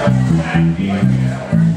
Tonight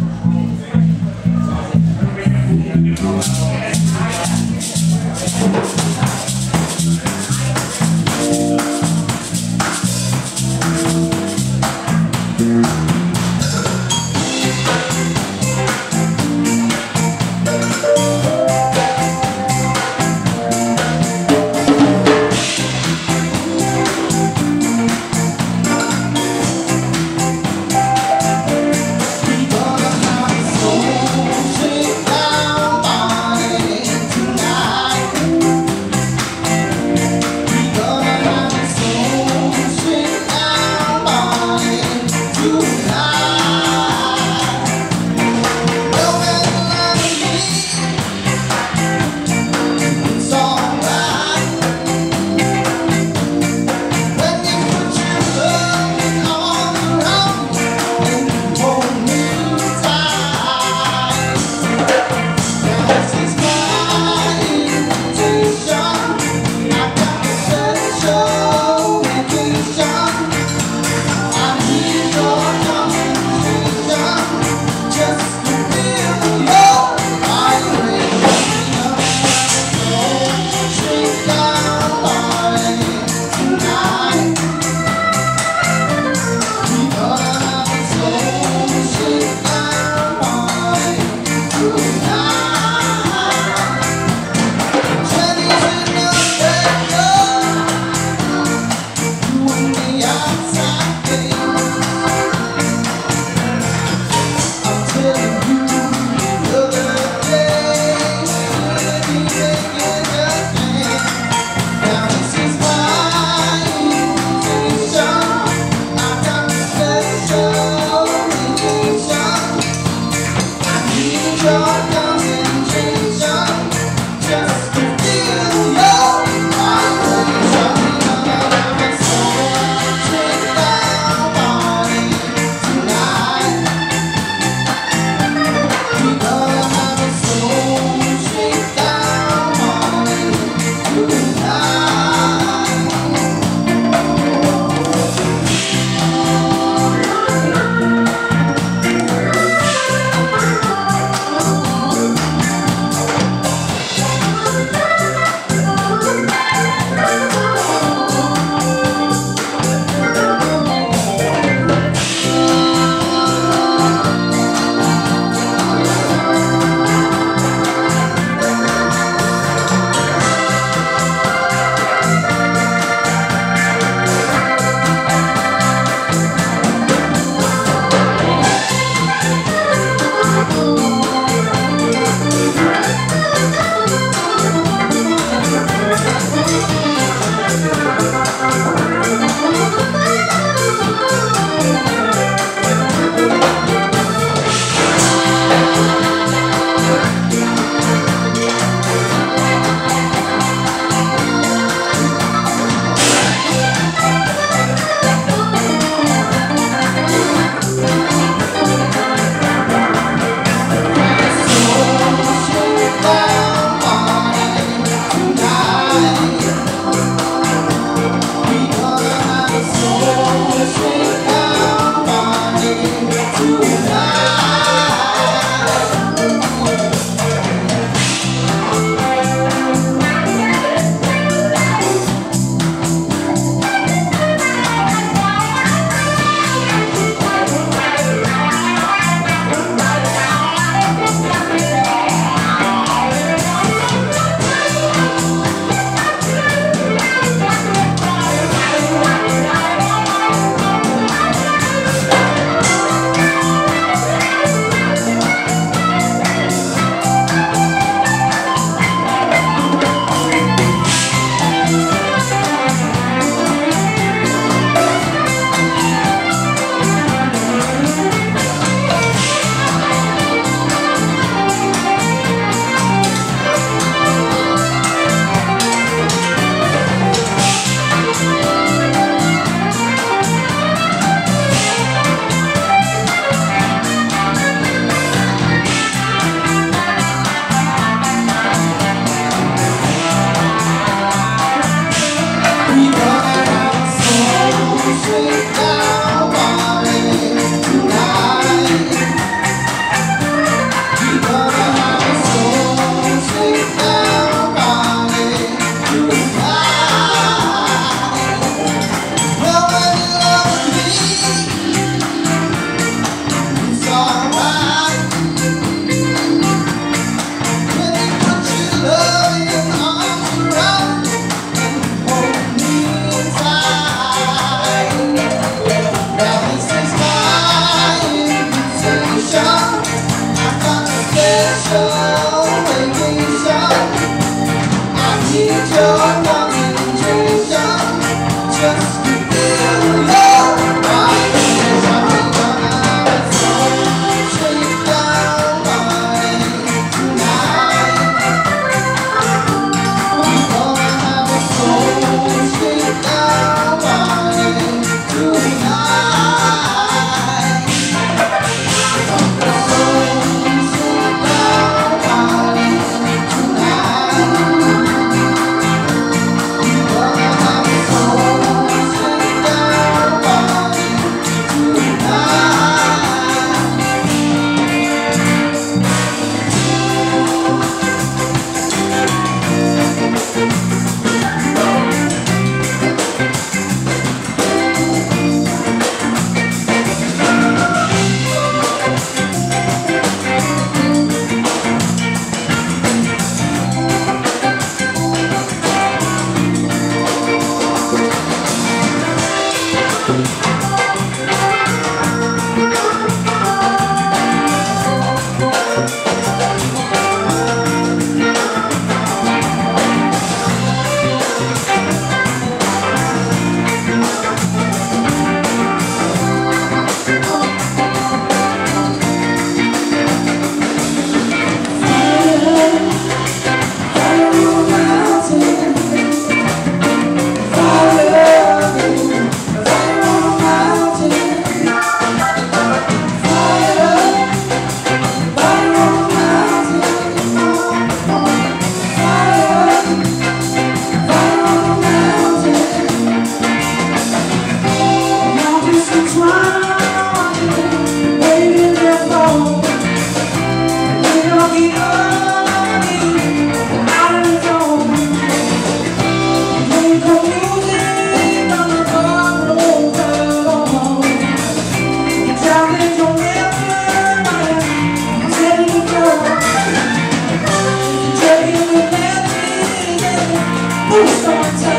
someone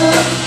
love.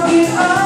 Walking again